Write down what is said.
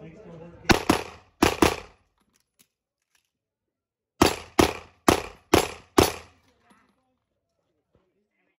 Thanks, Gilbert.